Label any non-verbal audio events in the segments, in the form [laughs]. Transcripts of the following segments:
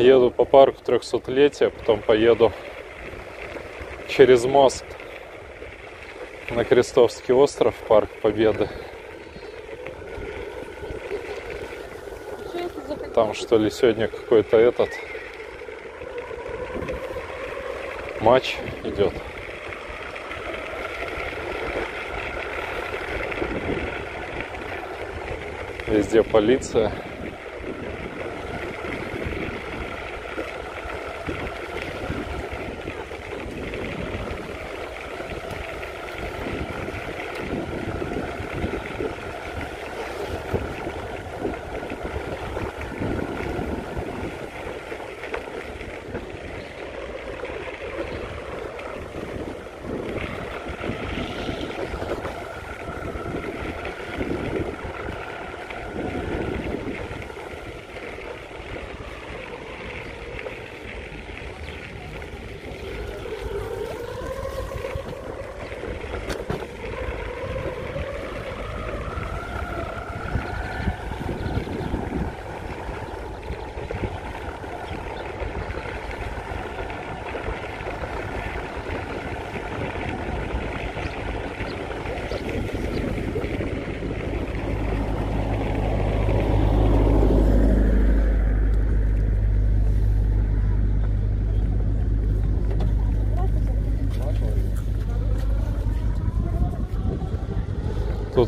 Еду по парку трехсотлетия, потом поеду через мост на Крестовский остров, парк Победы. Там что ли сегодня какой-то этот матч идет. Везде полиция.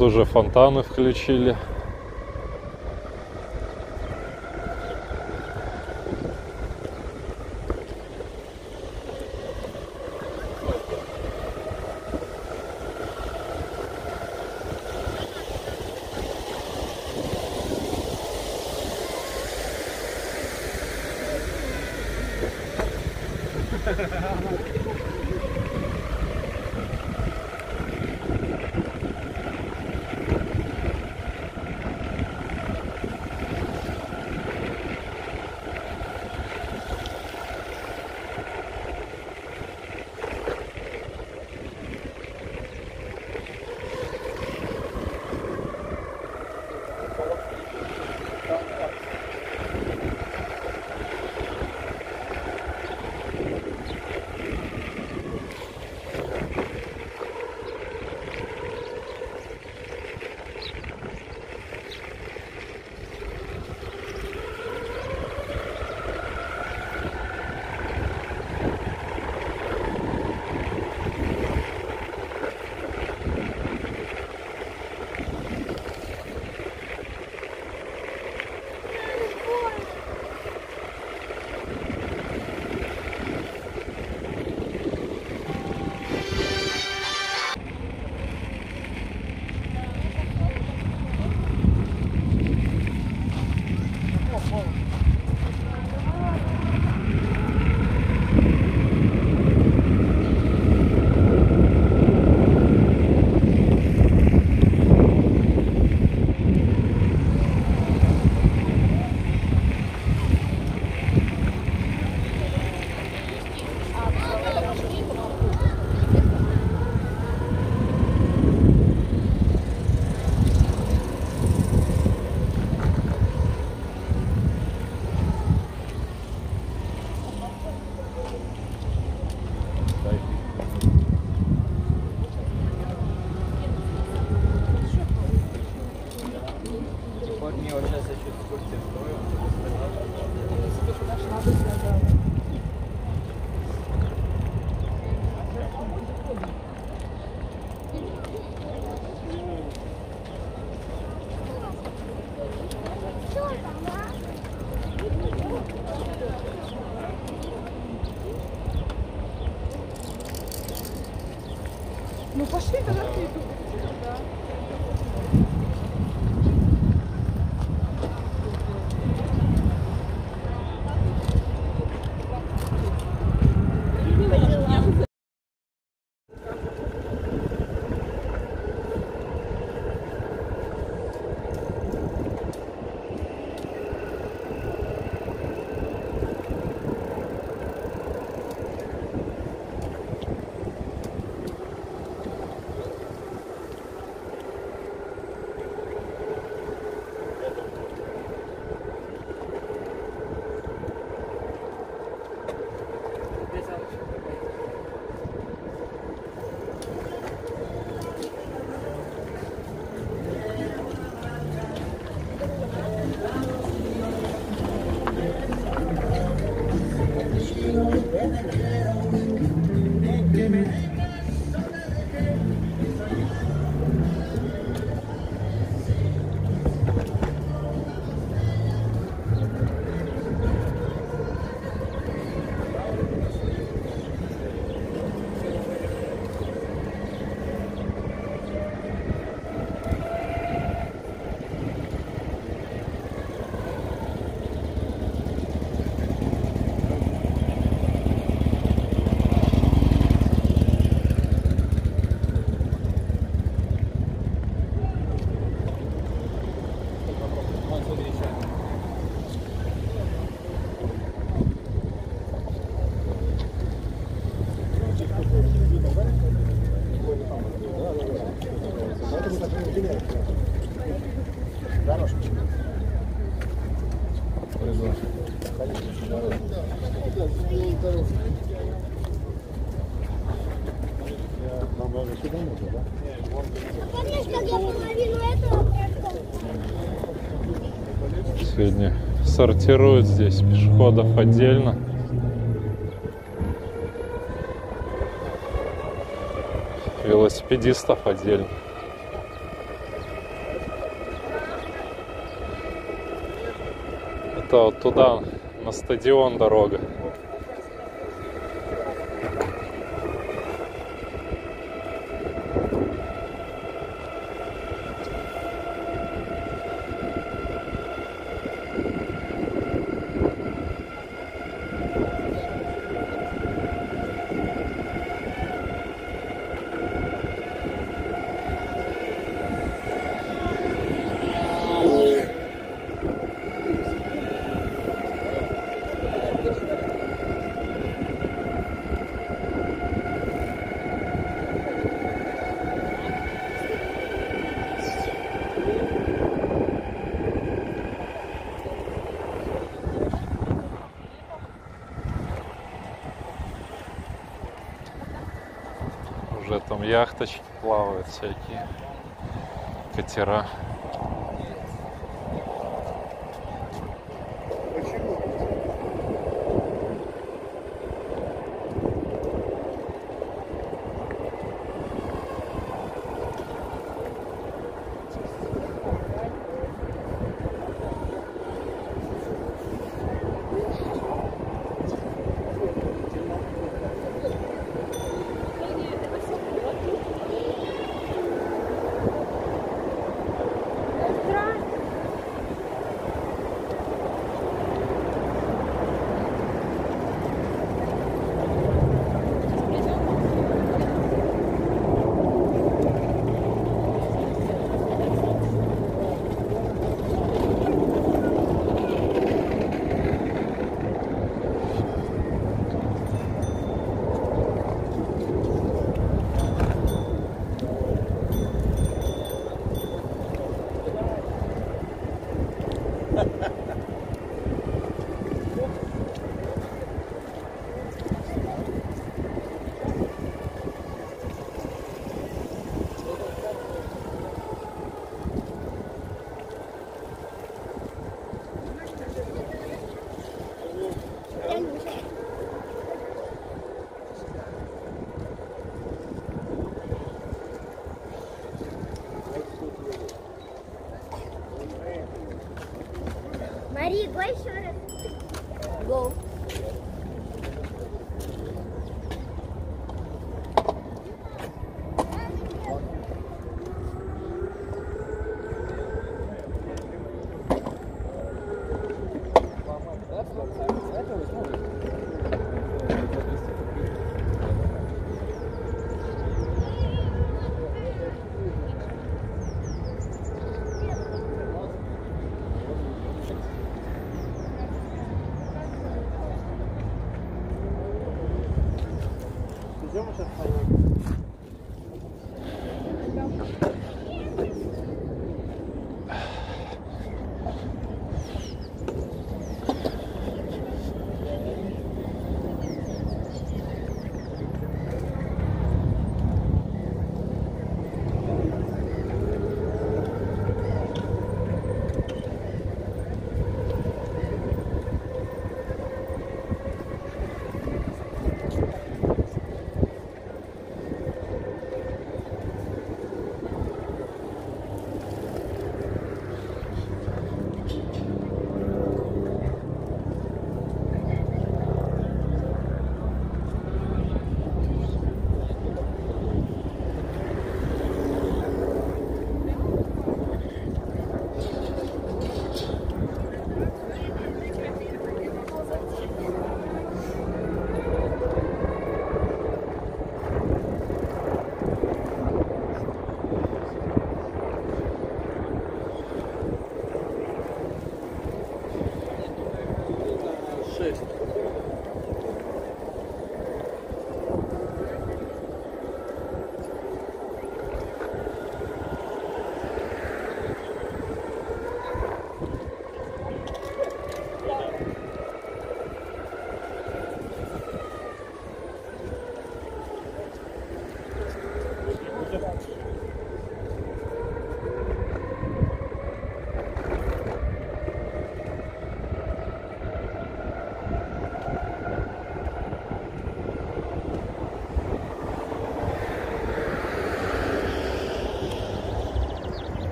Тут уже фонтаны включили. Сортируют здесь пешеходов отдельно. Велосипедистов отдельно. Это вот туда, на стадион дорога. Уже там яхточки плавают всякие, катера.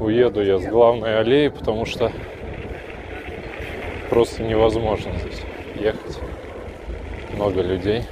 Уеду я с главной аллеи, потому что просто невозможно здесь ехать. Много людей.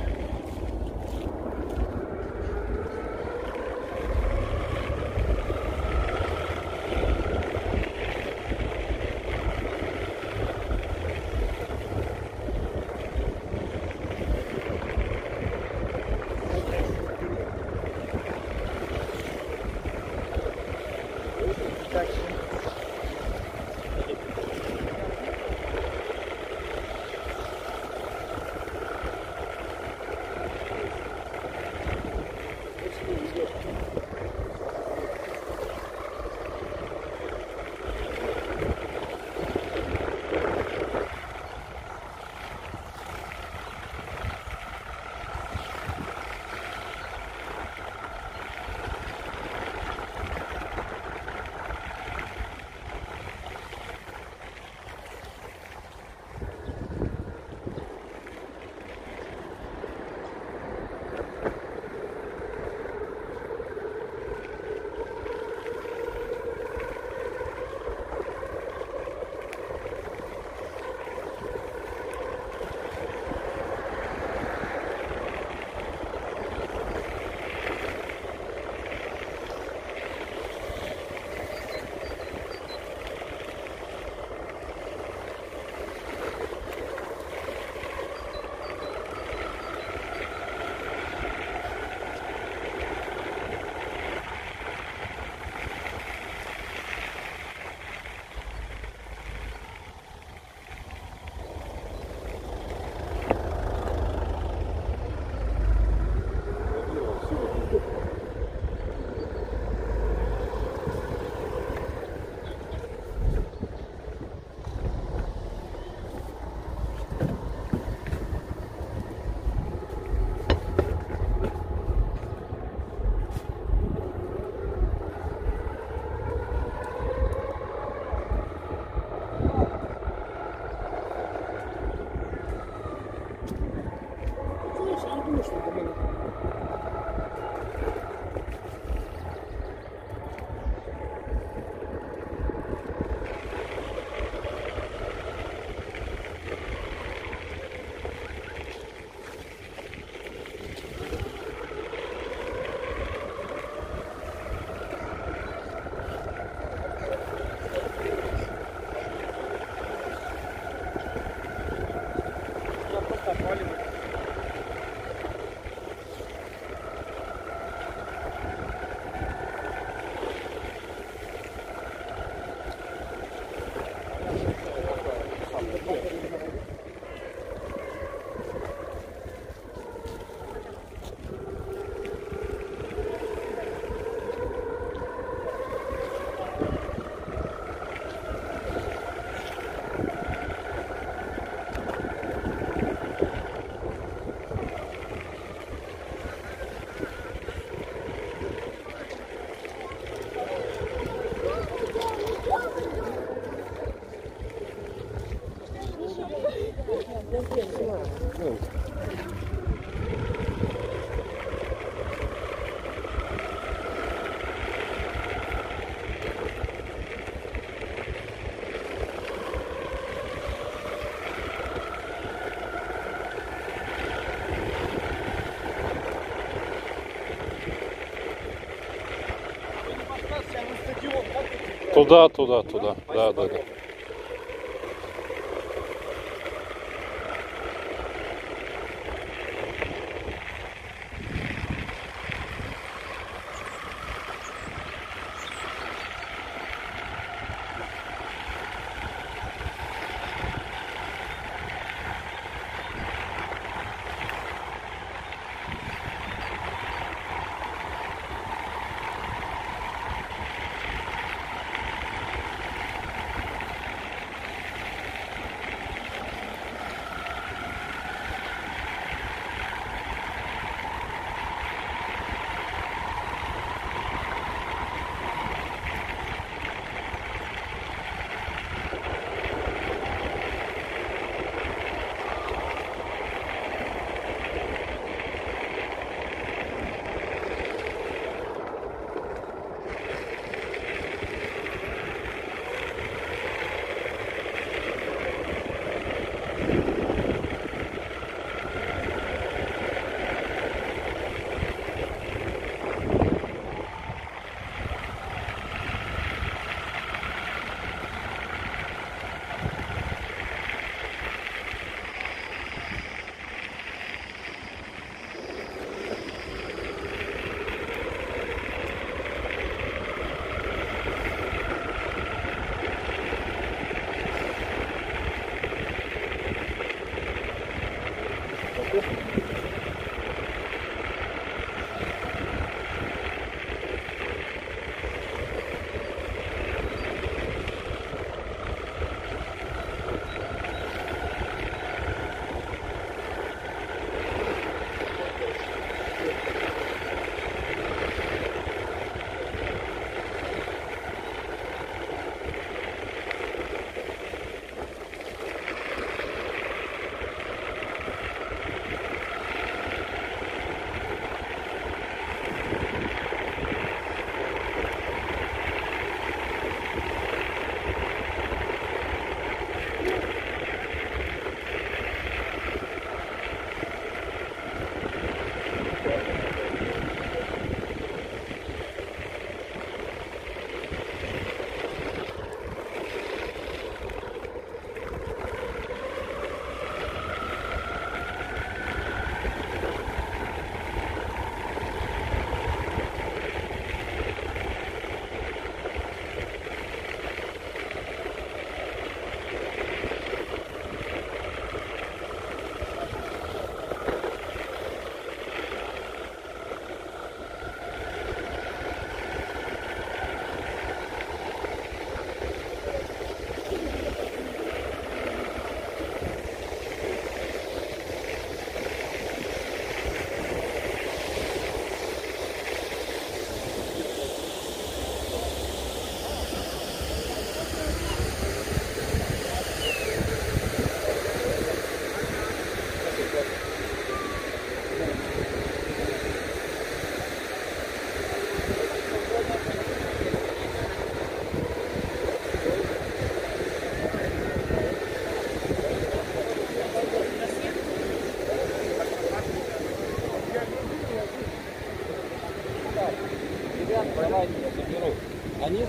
Туда, туда, туда. Да, да, да.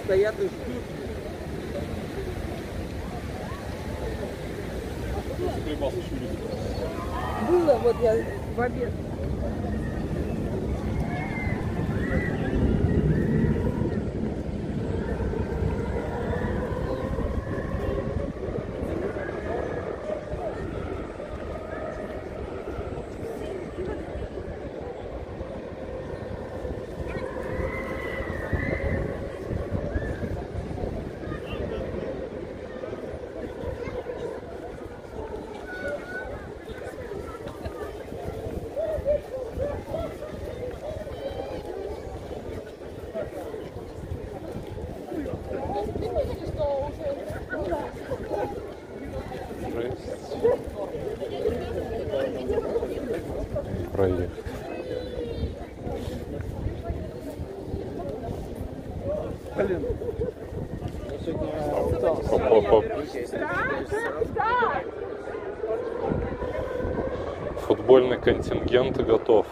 Стоят и Футбольный контингент готов.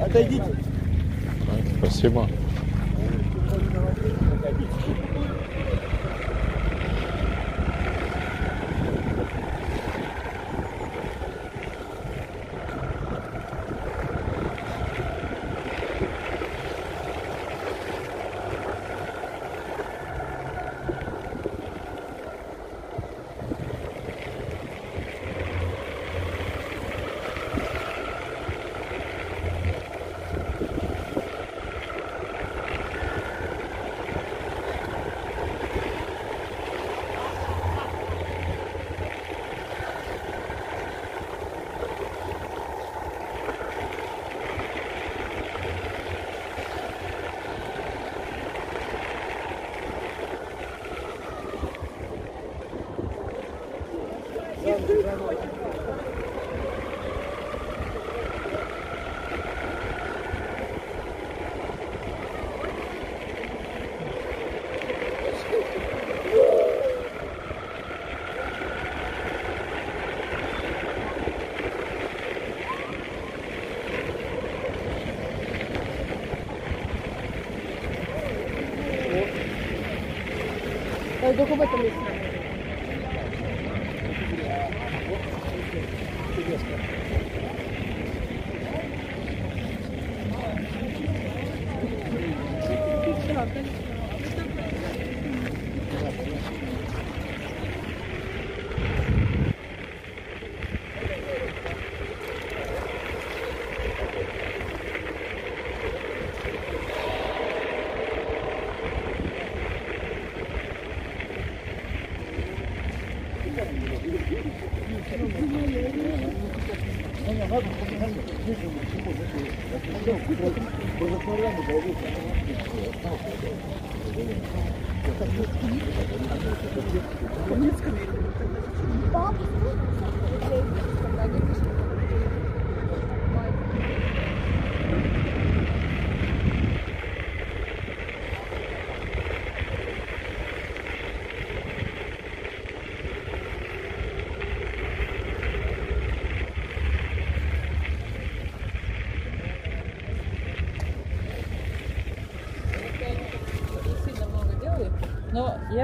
Отойдите. Спасибо. completamente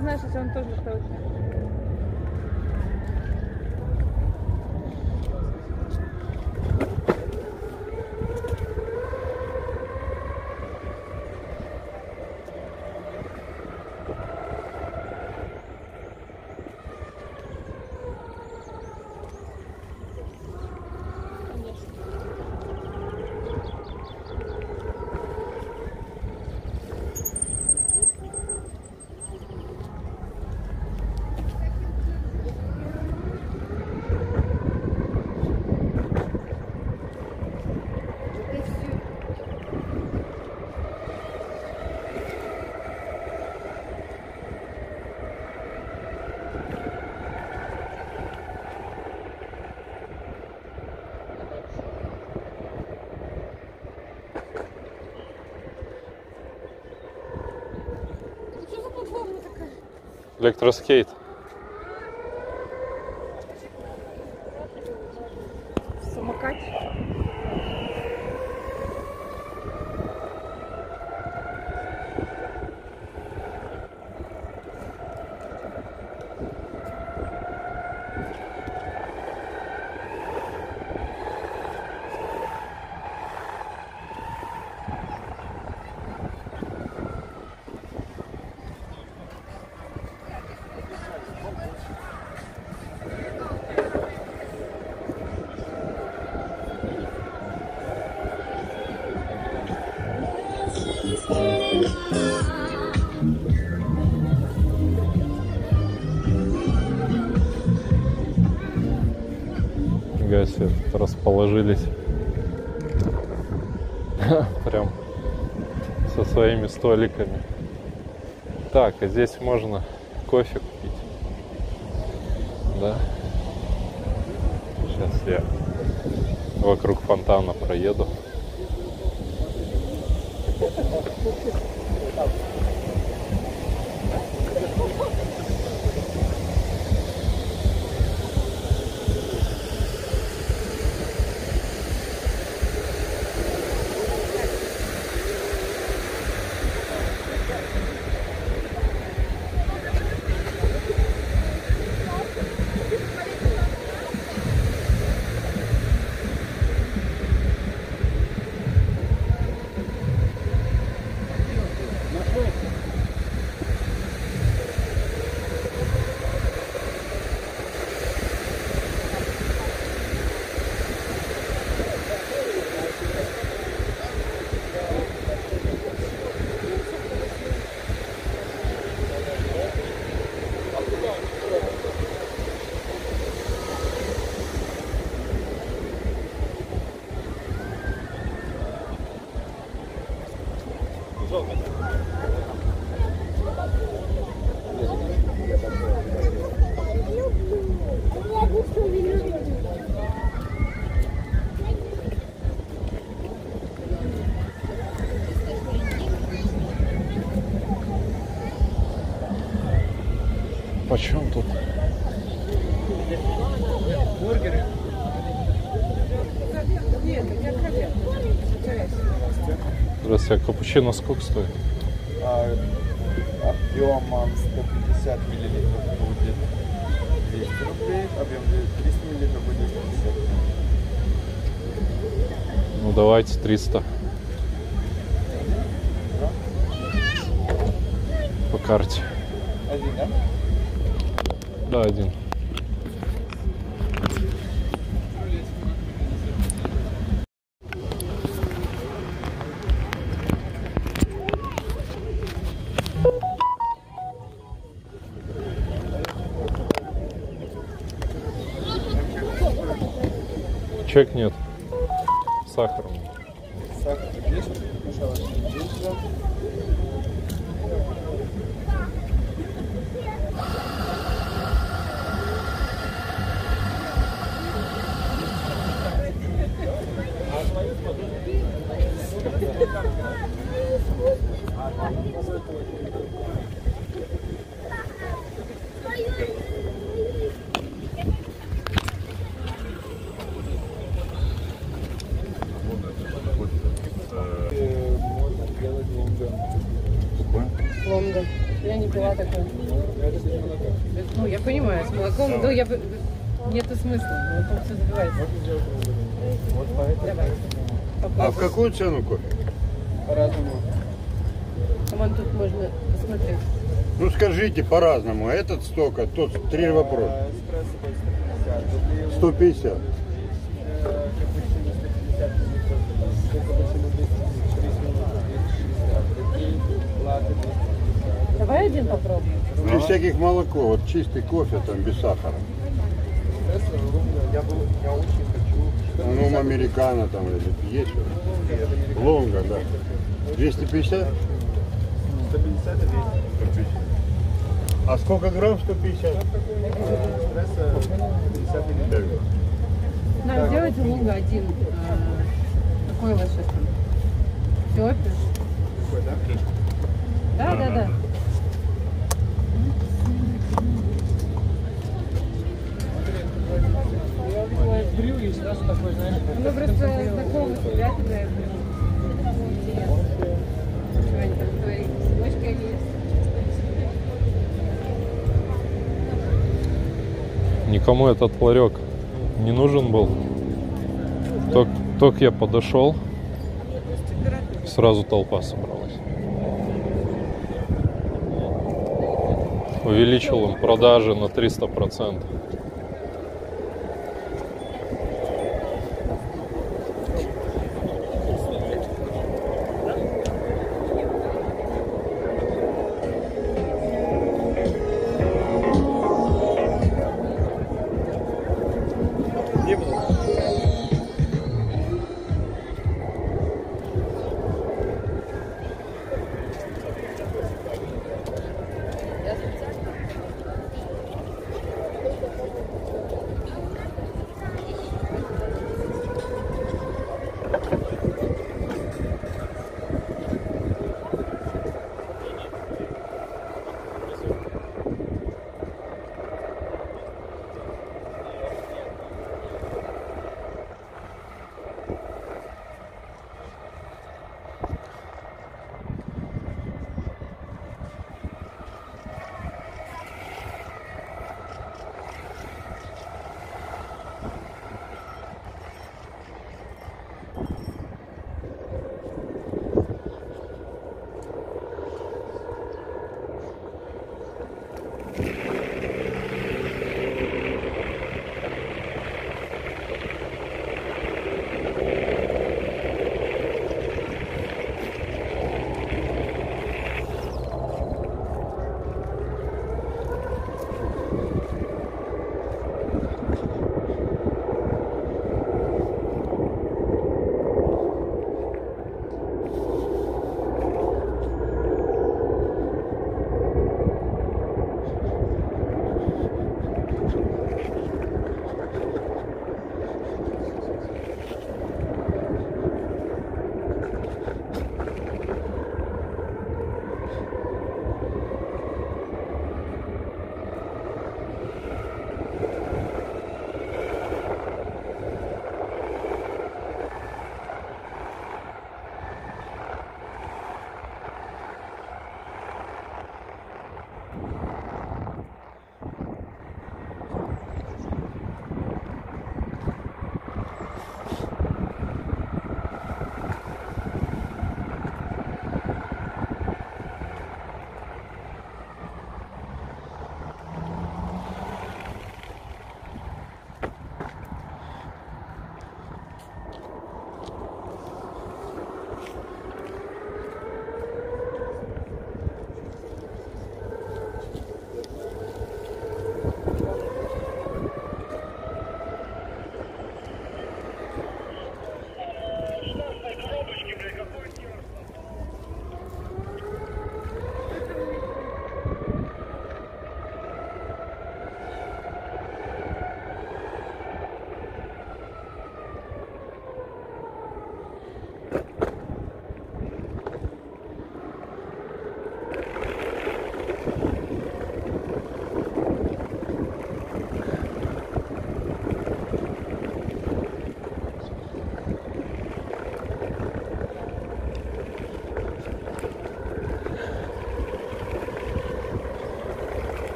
Знаю, что он тоже Электроскейт. Расположились. [laughs] Прям со своими столиками. Так, а здесь можно кофе купить. Да. Сейчас я вокруг фонтана проеду. Капучино сколько стоит? А, объемом 150 миллилитров будет 200 рублей, объем 300 миллилитров будет 250. Ну давайте 300. По карте. Один, да? Да, один. Чек нет. Сахар. Сахар есть? Пожалуйста, есть, да? Э, Можно сделать лонга. Лонга. Я не пила такое. Это без молока. Ну, я понимаю, с молоком, ну, я... бы- Нету смысла, молоком все забивается. Вот поэтому Давай. А в какую цену кофе? по-разному. Вон тут можно посмотреть. Ну скажите по-разному. А Этот столько, тот три вопроса. А, Эспрессо будет 150. 150. Рублей, э, капучино 150 миллилитров. Капучино 230 260. Латте 250. Давай один попробуем. Без всяких молоко, вот чистый кофе там без сахара. Лонга. Я, был, я очень хочу. Ну, американо там или есть? Лонга, да. 250? 150 это 200. А сколько грамм 150? Эспрессо 50 миллилитров. Да, сделайте лунга один. Какой у вас сейчас там? Эфиопия? Такой, да? Да, да, да. Ну, просто знакомый ребята, да, интересно. Что они там твои с дочкой есть? Никому этот ларек не нужен был. Только, только я подошел, сразу толпа собралась. Увеличил им продажи на 300%.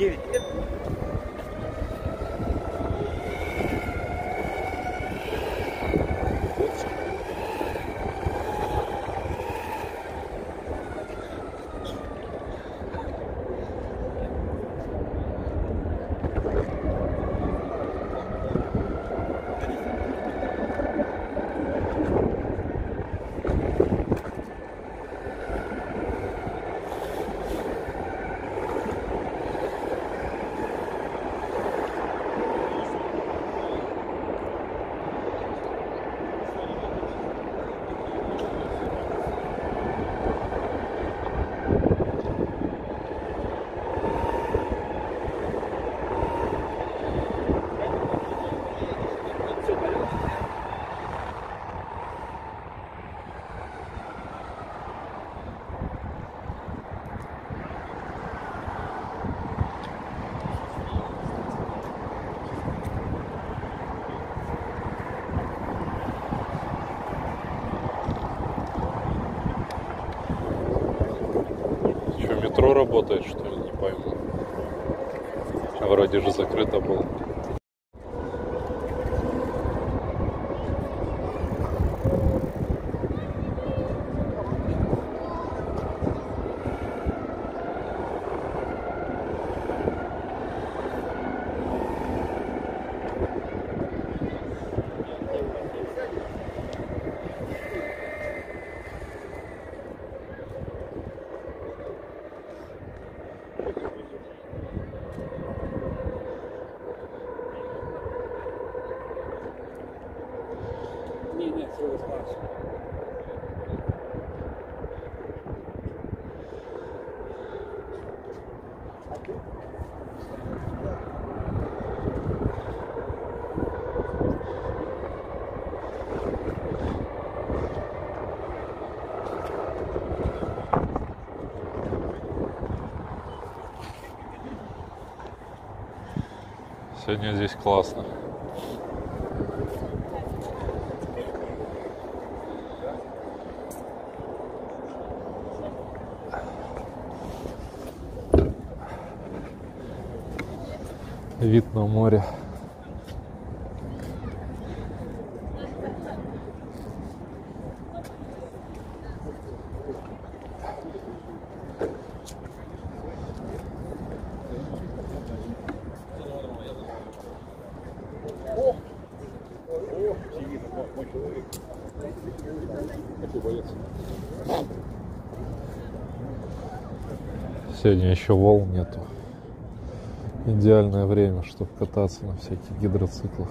9 метро работает, что ли? Не пойму. Вроде же закрыто было. Сегодня здесь классно. Вид на море. Сегодня еще волн нету. Идеальное время, чтобы кататься на всяких гидроциклах.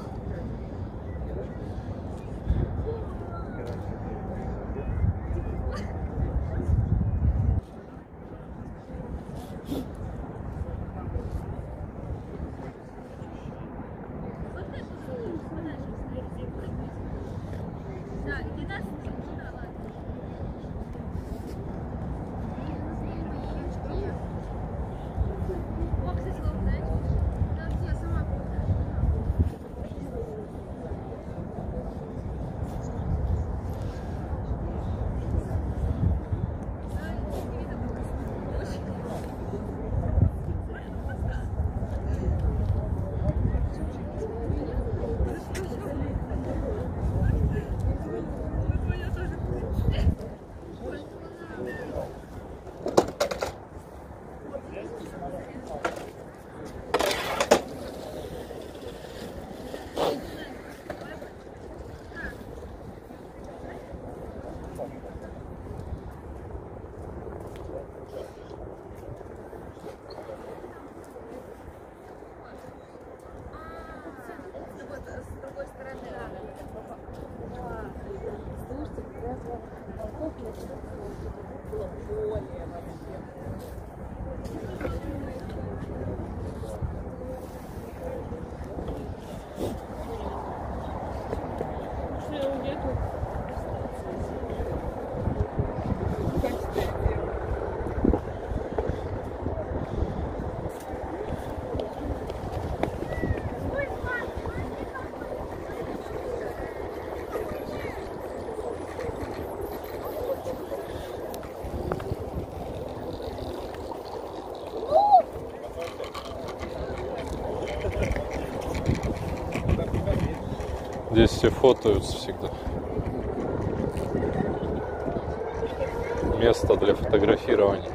Все фотаются всегда. Место для фотографирования.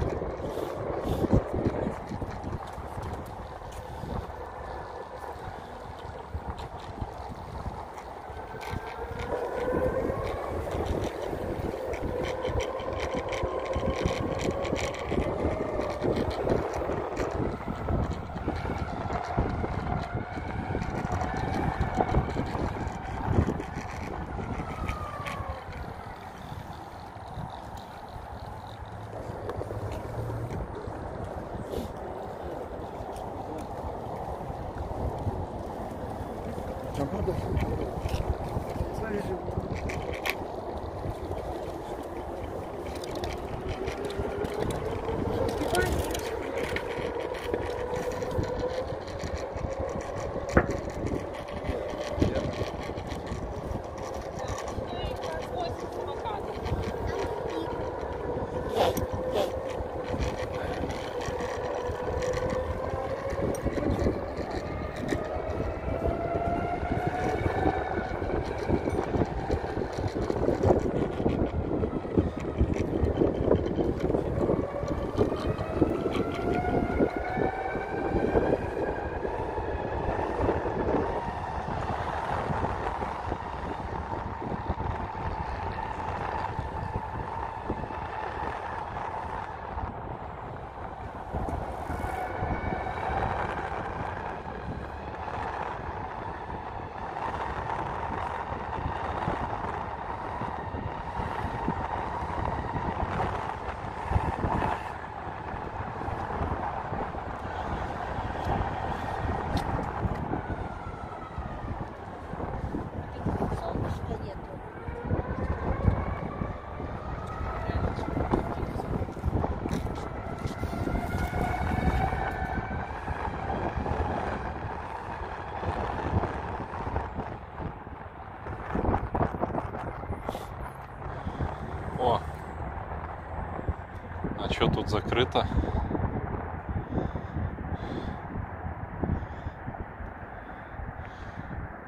Что тут закрыто?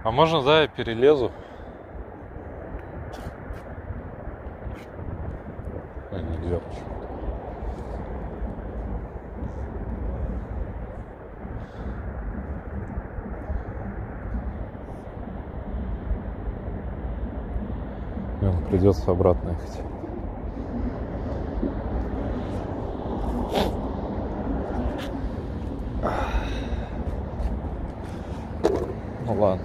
А можно, да, я перелезу? А, нельзя. Наверное, придется обратно ехать. Ну ладно.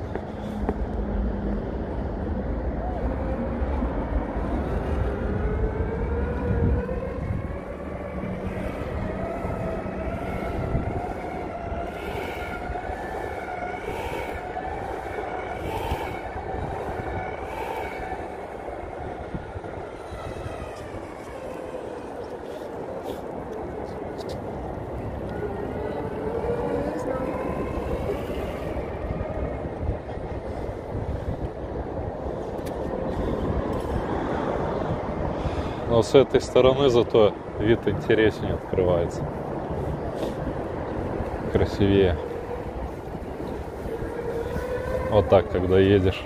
Но с этой стороны зато вид интереснее открывается. Красивее. Вот так, когда едешь.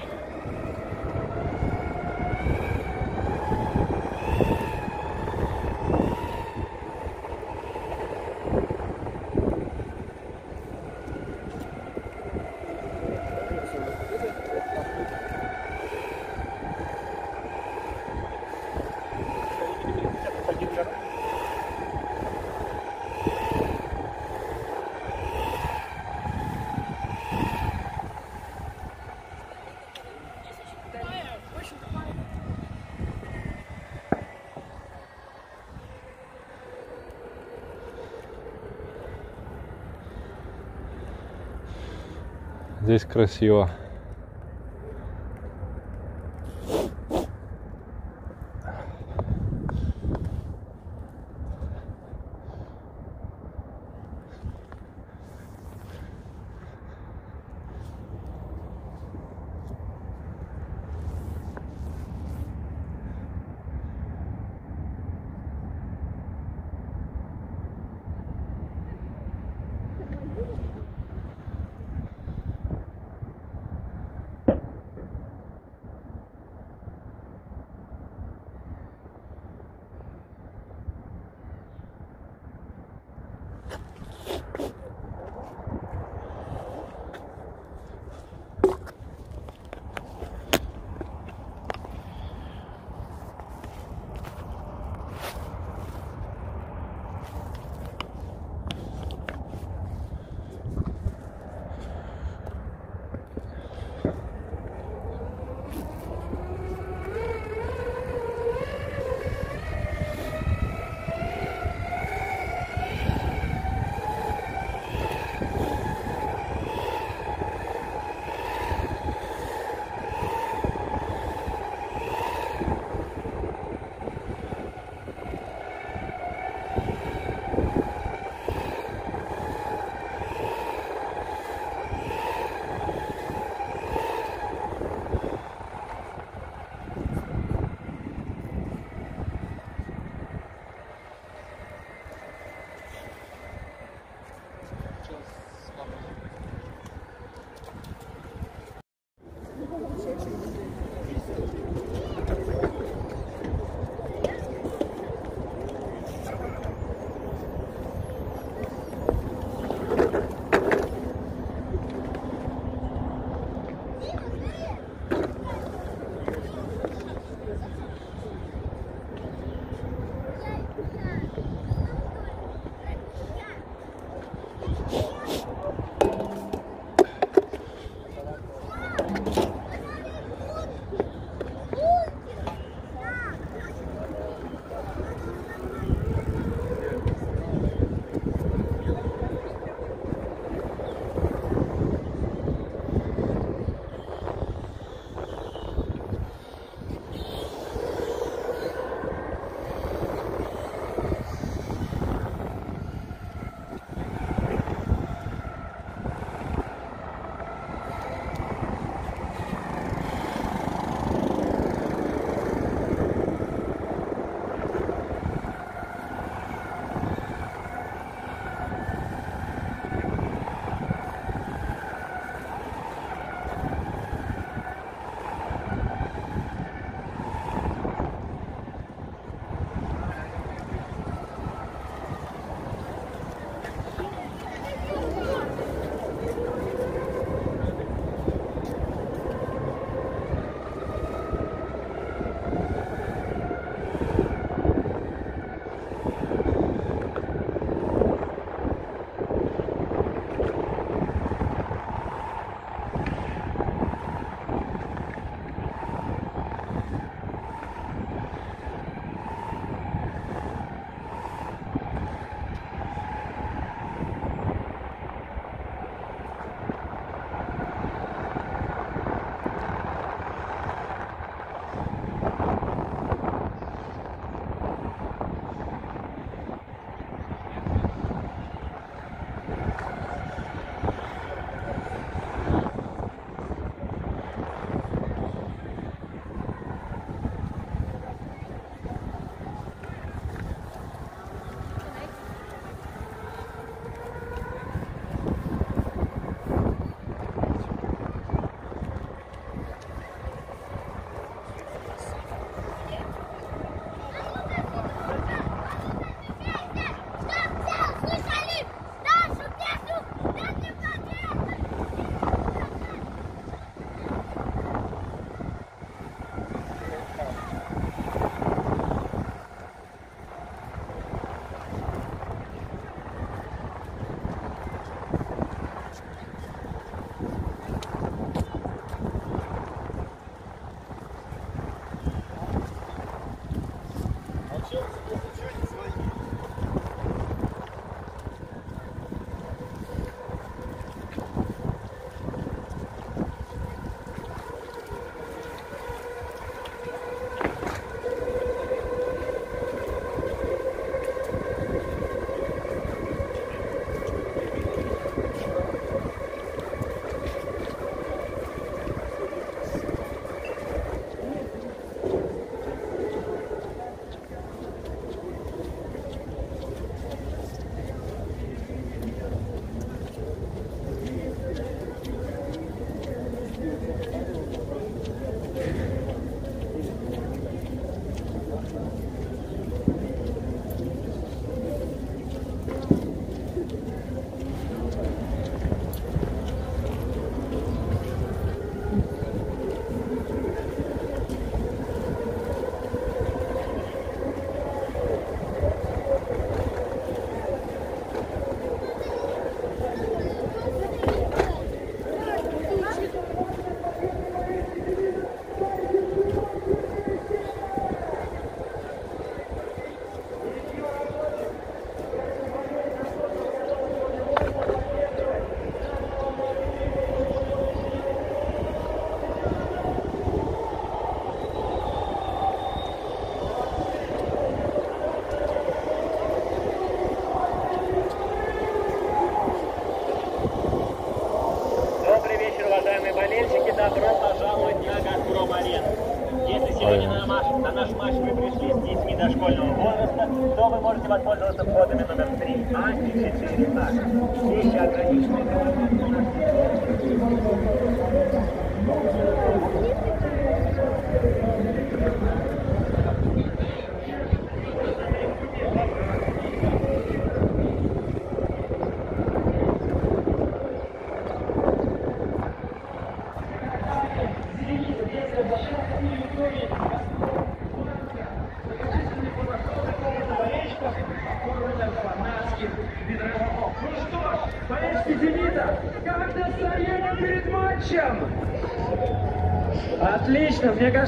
Здесь красиво.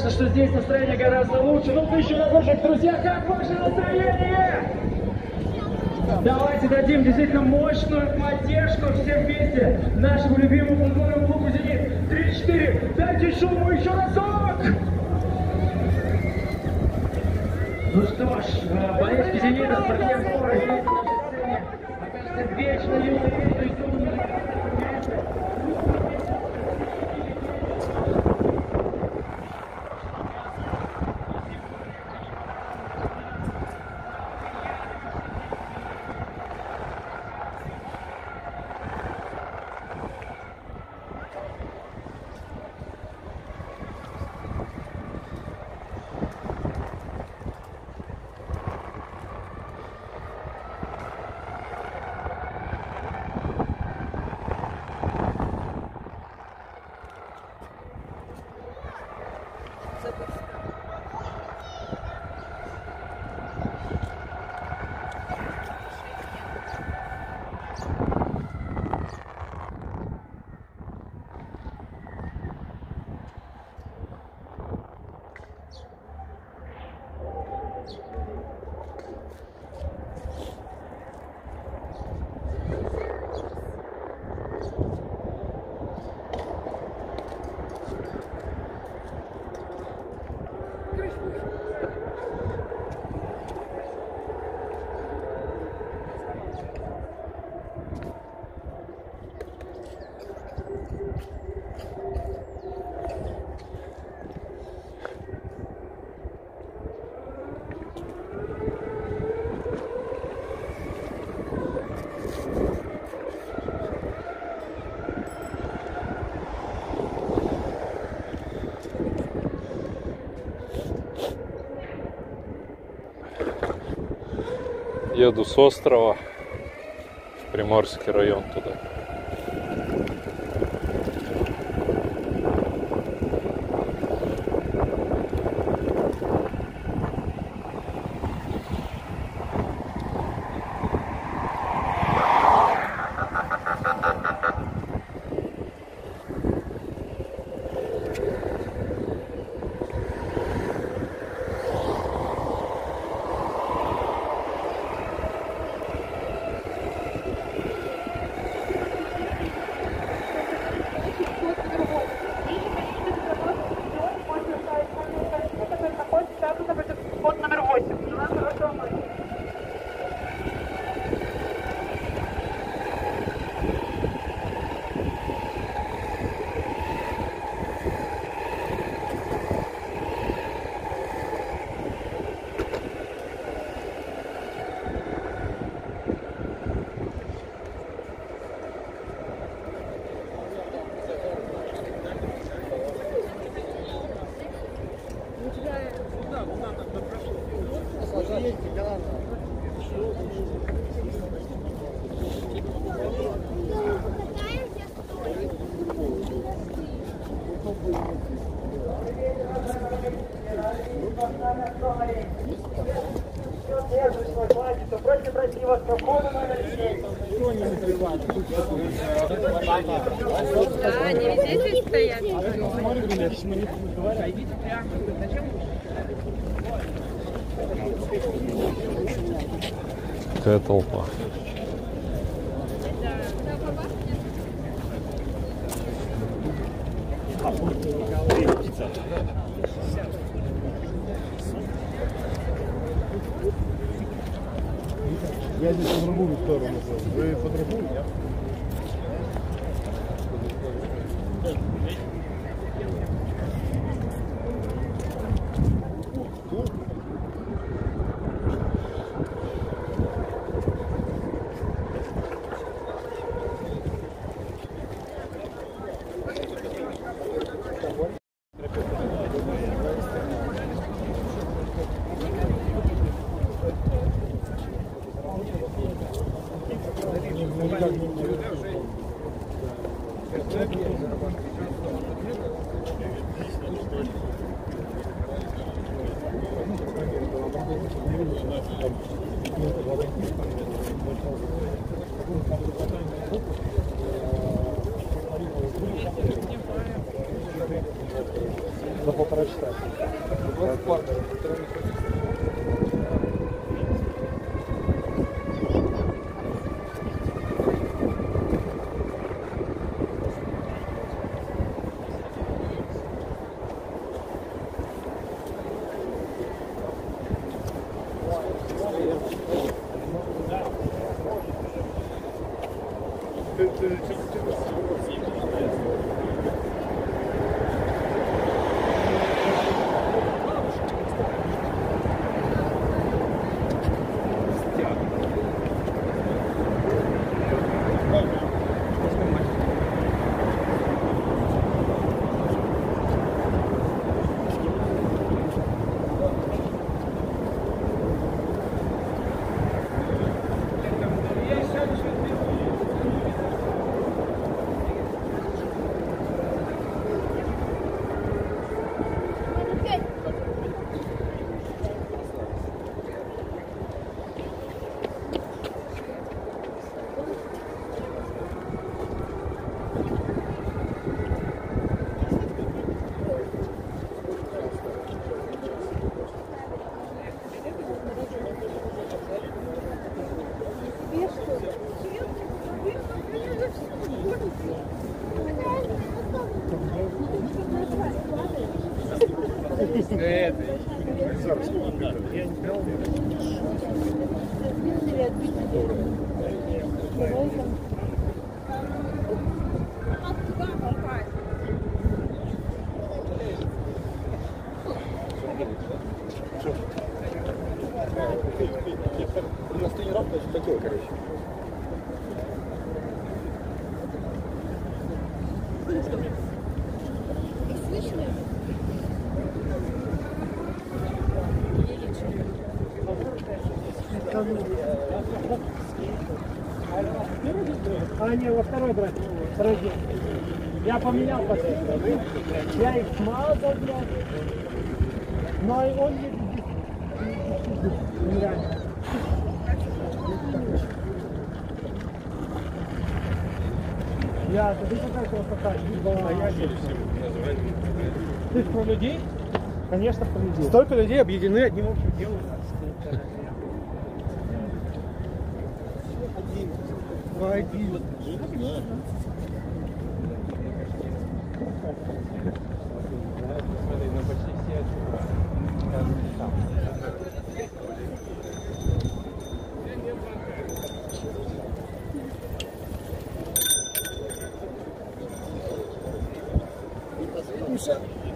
Ясно, что здесь еду с острова в Приморский район туда. У А, не, во второй брать. День. Я поменял последний. Я их смазал, блядь. Но и он не Нереально. Я, ты какая красота, Ты про людей? Конечно, про людей. Столько людей объединены одним общим делом. Один. himself.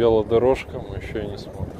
Велодорожкам, еще не смотрят.